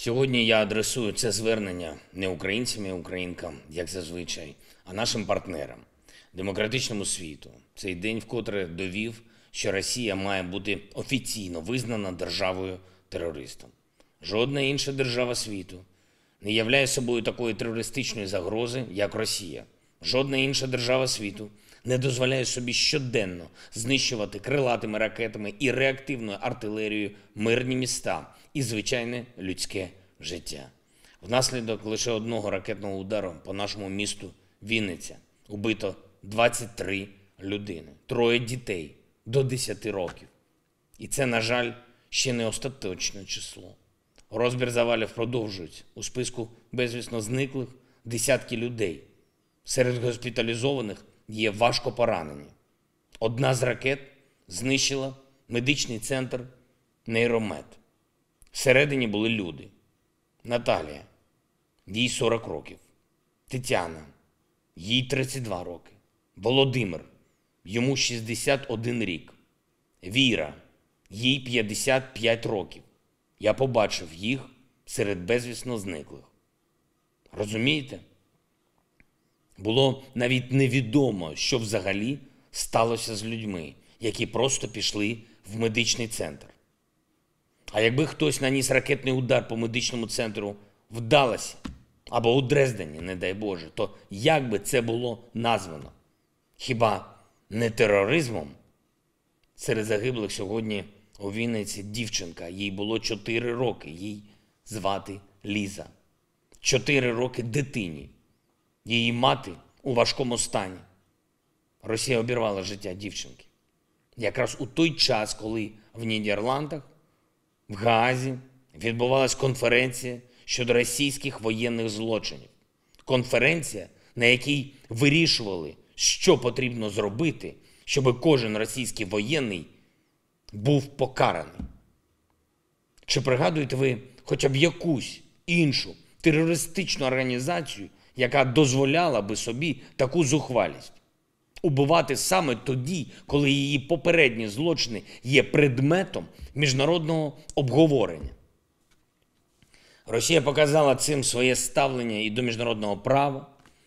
Сьогодні я адресую це звернення не українцям і українкам, як зазвичай, а нашим партнерам, демократичному світу. Цей день вкотре довів, що Росія має бути офіційно визнана державою терористом. Жодна інша держава світу не являє собою такої терористичної загрози, як Росія. Жодна інша держава світу не дозволяє собі щоденно знищувати крилатими ракетами і реактивною артилерією мирні міста і звичайне людське життя. Внаслідок лише одного ракетного удару по нашому місту Вінниця убито 23 людини, троє дітей до 10 років. І це, на жаль, ще не остаточне число. Розбір завалів продовжується. У списку безвісно зниклих десятки людей. Серед госпіталізованих є важко поранені. Одна з ракет знищила медичний центр нейромед. Всередині були люди. Наталія, їй 40 років. Тетяна, їй 32 роки. Володимир, йому 61 рік. Віра, їй 55 років. Я побачив їх серед безвісно зниклих. Розумієте? Було навіть невідомо, що взагалі сталося з людьми, які просто пішли в медичний центр. А якби хтось наніс ракетний удар по медичному центру в Далласі або у Дрездені, не дай Боже, то як би це було названо? Хіба не тероризмом? Серед загиблих сьогодні у Вінниці дівчинка, їй було 4 роки, їй звати Ліза. 4 роки дитині. Її мати у важкому стані. Росія обірвала життя дівчинки. Якраз у той час, коли в Нідерландах, в Гаазі відбувалась конференція щодо російських воєнних злочинів. Конференція, на якій вирішували, що потрібно зробити, щоб кожен російський воєнний був покараний. Чи пригадуєте ви хоча б якусь іншу терористичну організацію, яка дозволяла би собі таку зухвалість? Убивати саме тоді, коли її попередні злочини є предметом міжнародного обговорення. Росія показала цим своє ставлення і до міжнародного права,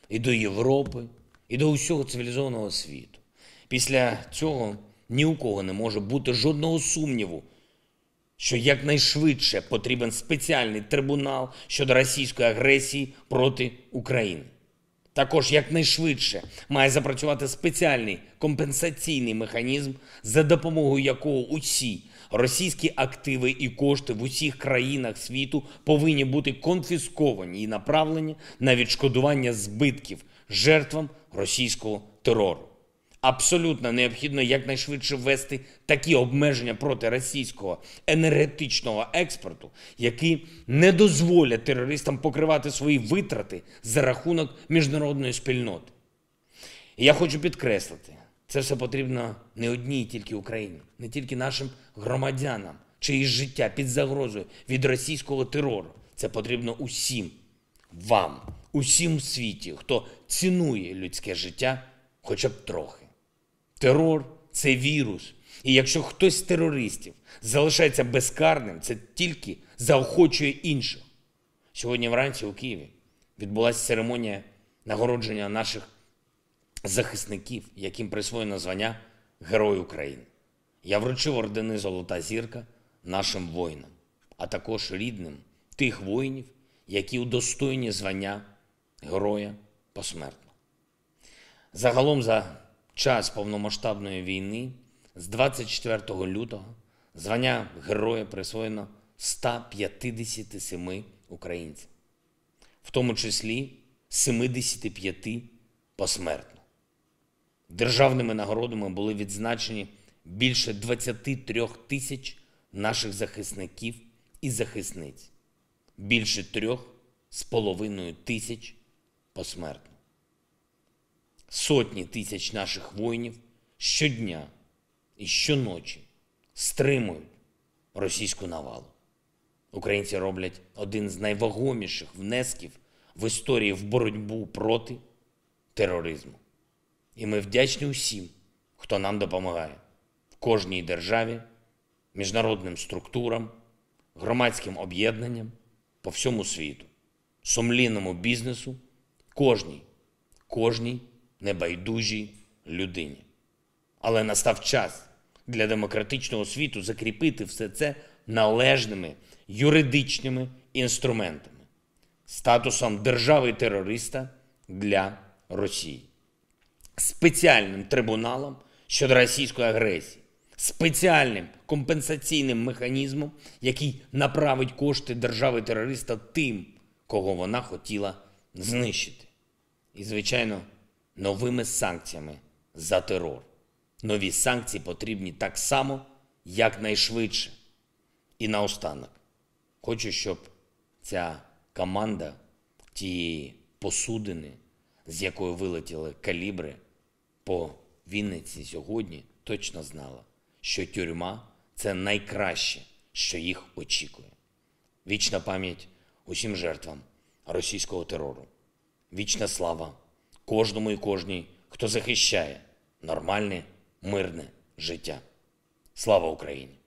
і до Європи, і до усього цивілізованого світу. Після цього ні у кого не може бути жодного сумніву, що якнайшвидше потрібен спеціальний трибунал щодо російської агресії проти України. Також якнайшвидше має запрацювати спеціальний компенсаційний механізм, за допомогою якого усі російські активи і кошти в усіх країнах світу повинні бути конфісковані і направлені на відшкодування збитків жертвам російського терору. Абсолютно необхідно якнайшвидше ввести такі обмеження проти російського енергетичного експорту, які не дозволять терористам покривати свої витрати за рахунок міжнародної спільноти. І я хочу підкреслити, це все потрібно не одній тільки Україні, не тільки нашим громадянам, чиїсь життя під загрозою від російського терору. Це потрібно усім вам, усім у світі, хто цінує людське життя хоча б трохи. Терор це вірус. І якщо хтось з терористів залишається безкарним, це тільки заохочує інших. Сьогодні вранці у Києві відбулася церемонія нагородження наших захисників, яким присвоєно звання Герой України. Я вручив ордени Золота зірка нашим воїнам, а також рідним тих воїнів, які удостоєні звання Героя посмертно. Загалом за час повномасштабної війни з 24 лютого звання Героя присвоєно 157 українцям, в тому числі 75 посмертно. Державними нагородами були відзначені більше 23 тисяч наших захисників і захисниць, більше трьох з половиною тисяч посмертно. Сотні тисяч наших воїнів щодня і щоночі стримують російську навалу. Українці роблять один з найвагоміших внесків в історії в боротьбу проти тероризму. І ми вдячні усім, хто нам допомагає в кожній державі, міжнародним структурам, громадським об'єднанням, по всьому світу, сумлінному бізнесу, кожній, кожній небайдужій людині. Але настав час для демократичного світу закріпити все це належними юридичними інструментами, статусом держави-терориста для Росії, спеціальним трибуналом щодо російської агресії, спеціальним компенсаційним механізмом, який направить кошти держави-терориста тим, кого вона хотіла знищити. І, звичайно, новими санкціями за терор. Нові санкції потрібні так само, якнайшвидше. І наостанок, хочу, щоб ця команда тієї посудини, з якої вилетіли калібри по Вінниці сьогодні, точно знала, що тюрма це найкраще, що їх очікує. Вічна пам'ять усім жертвам російського терору. Вічна слава кожному і кожній, хто захищає нормальне, мирне життя. Слава Україні!